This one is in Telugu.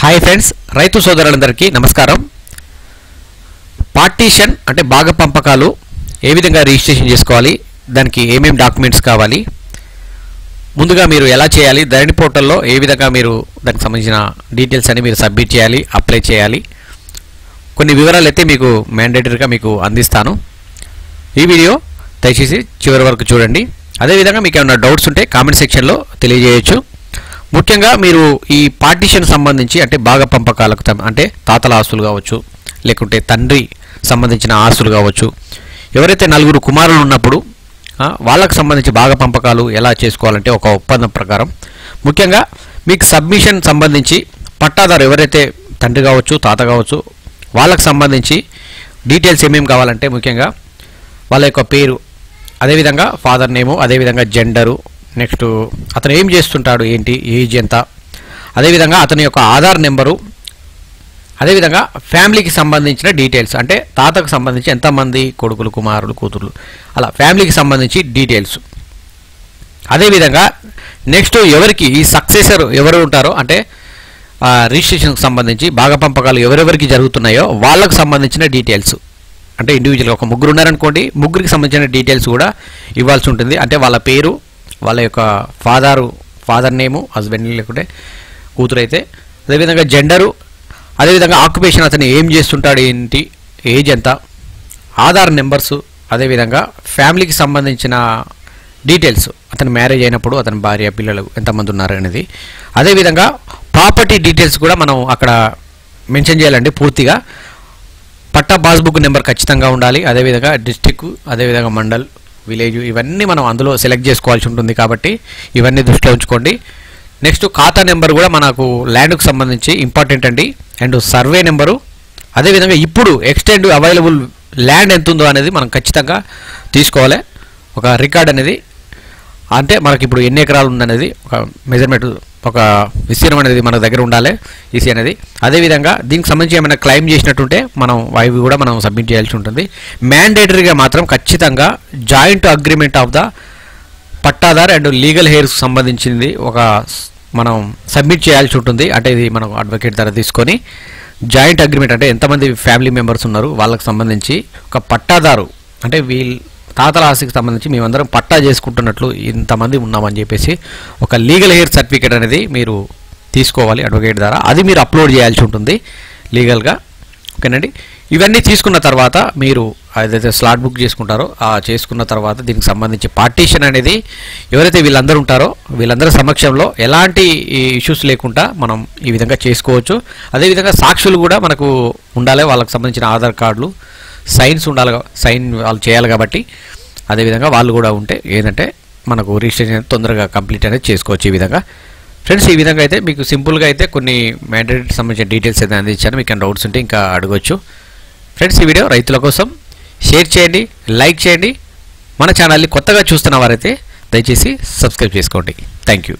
హాయ్ ఫ్రెండ్స్ రైతు సోదరులందరికీ నమస్కారం. పార్టీషన్ అంటే భాగ పంపకాలు ఏ విధంగా రిజిస్ట్రేషన్ చేసుకోవాలి దానికి ఏమేమి డాక్యుమెంట్స్ కావాలి ముందుగా మీరు ఎలా చేయాలి ధరణి పోర్టల్లో ఏ విధంగా మీరు దానికి సంబంధించిన డీటెయిల్స్ అని మీరు సబ్మిట్ చేయాలి అప్లై చేయాలి. కొన్ని వివరాలు అయితే మీకు మ్యాండేటరీగా మీకు అందిస్తాను. ఈ వీడియో దయచేసి చివరి వరకు చూడండి. అదేవిధంగా మీకు ఏమైనా డౌట్స్ ఉంటే కామెంట్ సెక్షన్లో తెలియజేయచ్చు. ముఖ్యంగా మీరు ఈ పార్టీషన్ సంబంధించి అంటే భాగ పంపకాలకు అంటే తాతల ఆస్తులు కావచ్చు లేకుంటే తండ్రి సంబంధించిన ఆస్తులు కావచ్చు ఎవరైతే నలుగురు కుమారులు ఉన్నప్పుడు వాళ్ళకు సంబంధించి భాగ పంపకాలు ఎలా చేసుకోవాలంటే ఒక ఒప్పందం ప్రకారం. ముఖ్యంగా మీకు సబ్మిషన్ సంబంధించి పట్టాదారు ఎవరైతే తండ్రి కావచ్చు తాత కావచ్చు వాళ్ళకు సంబంధించి డీటెయిల్స్ ఏమేమి కావాలంటే ముఖ్యంగా వాళ్ళ యొక్క పేరు అదేవిధంగా ఫాదర్ నేము అదేవిధంగా జెండరు నెక్స్ట్ అతను ఏం చేస్తుంటాడు ఏంటి ఏజ్ ఎంత? అదేవిధంగా అతని యొక్క ఆధార్ నెంబరు అదేవిధంగా ఫ్యామిలీకి సంబంధించిన డీటెయిల్స్ అంటే తాతకు సంబంధించి ఎంతమంది కొడుకులు కుమారులు కూతుర్లు అలా ఫ్యామిలీకి సంబంధించి డీటెయిల్స్. అదేవిధంగా నెక్స్ట్ ఎవరికి ఈ సక్సెసర్ ఎవరు ఉంటారో అంటే రిజిస్ట్రేషన్కి సంబంధించి భాగ పంపకాలు ఎవరెవరికి జరుగుతున్నాయో వాళ్ళకు సంబంధించిన డీటెయిల్స్. అంటే ఇండివిజువల్గా ఒక ముగ్గురు ఉన్నారనుకోండి ముగ్గురికి సంబంధించిన డీటెయిల్స్ కూడా ఇవ్వాల్సి ఉంటుంది. అంటే వాళ్ళ పేరు వాళ్ళ యొక్క ఫాదరు ఫాదర్ నేము హస్బెండ్ లేకుంటే కూతురు అయితే అదేవిధంగా జెండరు అదేవిధంగా ఆక్యుపేషన్ అతను ఏం చేస్తుంటాడు ఏంటి ఏజ్ ఎంత ఆధార్ నెంబర్స్ అదేవిధంగా ఫ్యామిలీకి సంబంధించిన డీటెయిల్స్ అతను మ్యారేజ్ అయినప్పుడు అతని భార్య పిల్లలు ఎంతమంది ఉన్నారు అనేది. అదేవిధంగా ప్రాపర్టీ డీటెయిల్స్ కూడా మనం అక్కడ మెన్షన్ చేయాలండి పూర్తిగా. పట్టా పాస్బుక్ నెంబర్ ఖచ్చితంగా ఉండాలి అదేవిధంగా డిస్టిక్ అదేవిధంగా మండల్ విలేజ్ ఇవన్నీ మనం అందులో సెలెక్ట్ చేసుకోవాల్సి ఉంటుంది కాబట్టి ఇవన్నీ దృష్టిలో ఉంచుకోండి. నెక్స్ట్ ఖాతా నెంబర్ కూడా మనకు ల్యాండ్కు సంబంధించి ఇంపార్టెంట్ అండి. And survey number. అదేవిధంగా ఇప్పుడు ఎక్స్టెండ్ అవైలబుల్ ల్యాండ్ ఎంత ఉందో అనేది మనం ఖచ్చితంగా తీసుకోవాలి. ఒక రికార్డ్ అనేది. అంటే మనకి ఇప్పుడు ఎన్ని ఎకరాలు ఉందనేది ఒక మెజర్మెంట్ ఒక విస్తీర్ణం అనేది మన దగ్గర ఉండాలి ఈసీ అనేది. అదేవిధంగా దీనికి సంబంధించి ఏమైనా క్లెయిమ్ చేసినట్టుంటే మనం అవి కూడా మనం సబ్మిట్ చేయాల్సి ఉంటుంది. మ్యాండేటరీగా మాత్రం ఖచ్చితంగా joint agreement of the pattadar and legal heirs సంబంధించింది ఒక మనం సబ్మిట్ చేయాల్సి ఉంటుంది. అంటే ఇది మనం అడ్వకేట్ ద్వారా తీసుకొని జాయింట్ అగ్రిమెంట్ అంటే ఎంతమంది ఫ్యామిలీ మెంబర్స్ ఉన్నారు వాళ్ళకి సంబంధించి ఒక పట్టాదారు అంటే వీళ్ళు తాతల ఆస్తికి సంబంధించి మేమందరం పట్టా చేసుకుంటున్నట్లు ఇంతమంది ఉన్నామని చెప్పేసి ఒక లీగల్ హెయిర్ సర్టిఫికేట్ అనేది మీరు తీసుకోవాలి అడ్వకేట్ ద్వారా. అది మీరు అప్లోడ్ చేయాల్సి ఉంటుంది లీగల్గా. ఓకేనండి? ఇవన్నీ తీసుకున్న తర్వాత మీరు ఏదైతే స్లాట్ బుక్ చేసుకుంటారో ఆ చేసుకున్న తర్వాత దీనికి సంబంధించి పార్టీషన్ అనేది ఎవరైతే వీళ్ళందరూ ఉంటారో వీళ్ళందరి సమక్షంలో ఎలాంటి ఇష్యూస్ లేకుండా మనం ఈ విధంగా చేసుకోవచ్చు. అదేవిధంగా సాక్షులు కూడా మనకు ఉండాలి. వాళ్ళకి సంబంధించిన ఆధార్ కార్డులు సైన్స్ ఉండాలి సైన్ వాళ్ళు చేయాలి కాబట్టి అదేవిధంగా వాళ్ళు కూడా ఉంటే ఏంటంటే మనకు రిజిస్ట్రేషన్ తొందరగా కంప్లీట్ అనేది చేసుకోవచ్చు ఈ విధంగా. ఫ్రెండ్స్ ఈ విధంగా అయితే మీకు సింపుల్గా అయితే కొన్ని మ్యాండేట్ సంబంధించిన డీటెయిల్స్ అయితే అందించాను మీకు ఏమైనా డౌట్స్ ఉంటే ఇంకా అడగొచ్చు. ఫ్రెండ్స్ ఈ వీడియో రైతుల కోసం షేర్ చేయండి లైక్ చేయండి. మన ఛానల్ని కొత్తగా చూస్తున్న వారైతే దయచేసి సబ్స్క్రైబ్ చేసుకోండి. Thank you.